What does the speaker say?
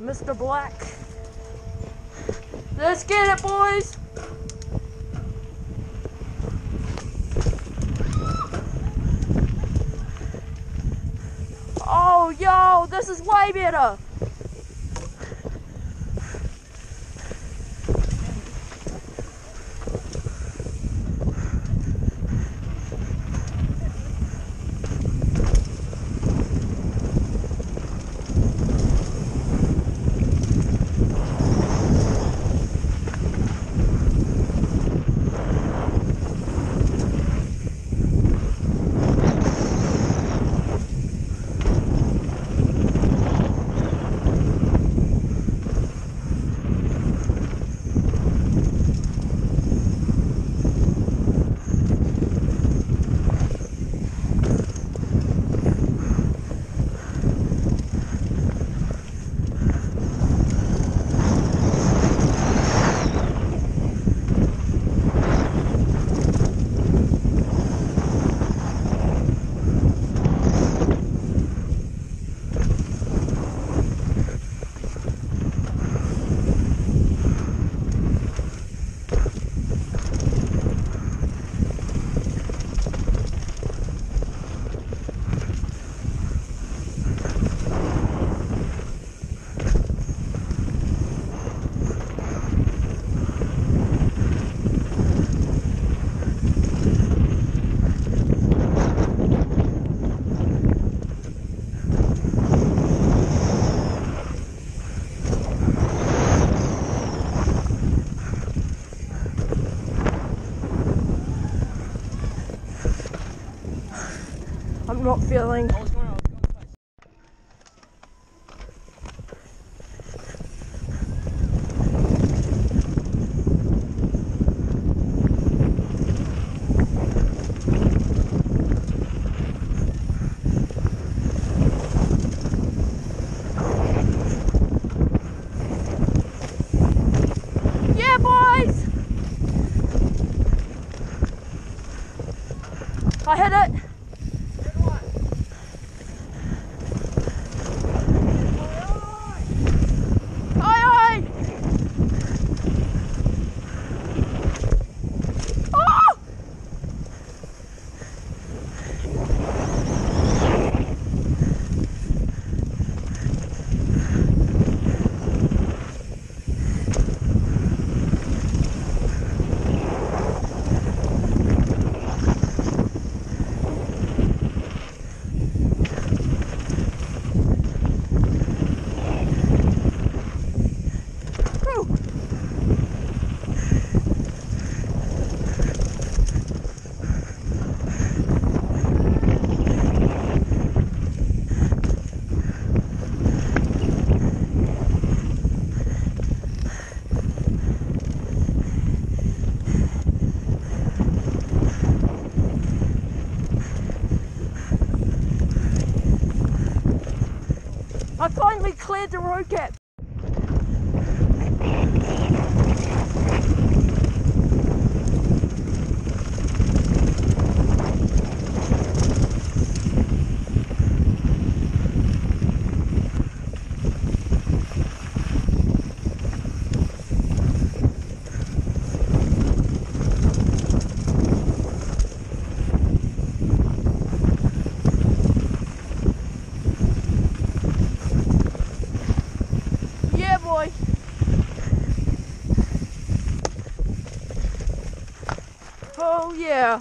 Mr. Black. Let's get it, boys! Oh, yo, this is way better! Not feeling. Yeah, boys! I hit it. Cleared the road gap. Yeah, boy. Oh, yeah.